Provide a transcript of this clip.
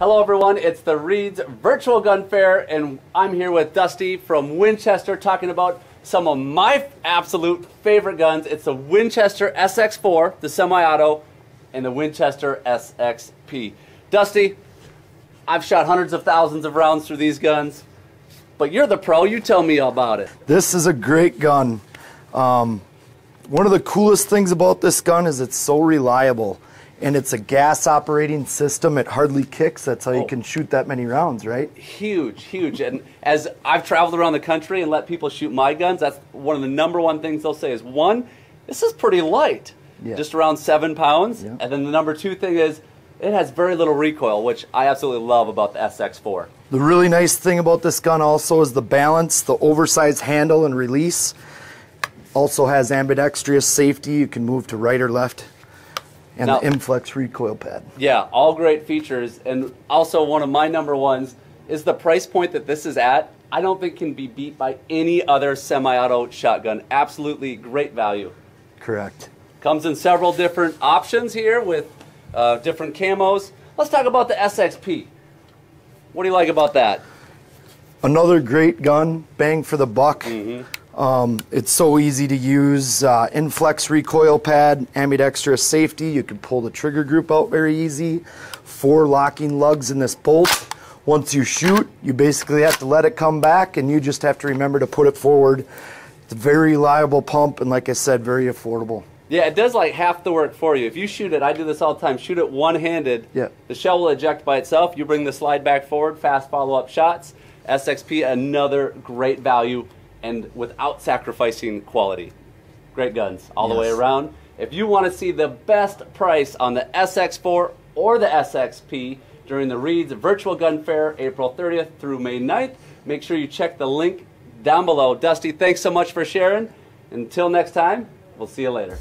Hello, everyone. It's the Reed's Virtual Gun Fair, and I'm here with Dusty from Winchester talking about some of my absolute favorite guns. It's the Winchester SX4, the semi auto, and the Winchester SXP. Dusty, I've shot hundreds of thousands of rounds through these guns, but you're the pro. You tell me about it. This is a great gun. Um, one of the coolest things about this gun is it's so reliable and it's a gas operating system. It hardly kicks. That's how you Oh. can shoot that many rounds, right? Huge, huge. And as I've traveled around the country and let people shoot my guns, that's one of the number one things they'll say is one, this is pretty light, Yeah. just around seven pounds. Yeah. And then the number two thing is it has very little recoil, which I absolutely love about the SX4. The really nice thing about this gun also is the balance, the oversized handle and release. Also has ambidextrous safety. You can move to right or left. And Now- the Inflex recoil pad. Yeah, all great features. And also, one of my number ones is the price point that this is at. I don't think can be beat by any other semi auto shotgun. Absolutely great value. Correct. Comes in several different options here with uh, different camos. Let's talk about the SXP. What do you like about that? Another great gun, bang for the buck. Mm-hmm. Um, it's so easy to use. Uh, Inflex recoil pad, ambidextrous safety. You can pull the trigger group out very easy. Four locking lugs in this bolt. Once you shoot, you basically have to let it come back, and you just have to remember to put it forward. It's a very reliable pump, and like I said, very affordable. Yeah, it does like half the work for you. If you shoot it, I do this all the time, shoot it one handed. Yeah. The shell will eject by itself. You bring the slide back forward, fast follow up shots. SXP, another great value and without sacrificing quality. Great guns all the way around. If you want to see the best price on the SX4 or the SXP during the Reed's Virtual Gun Fair, April 30th through May 9th, make sure you check the link down below. Dusty, thanks so much for sharing. Until next time, we'll see you later.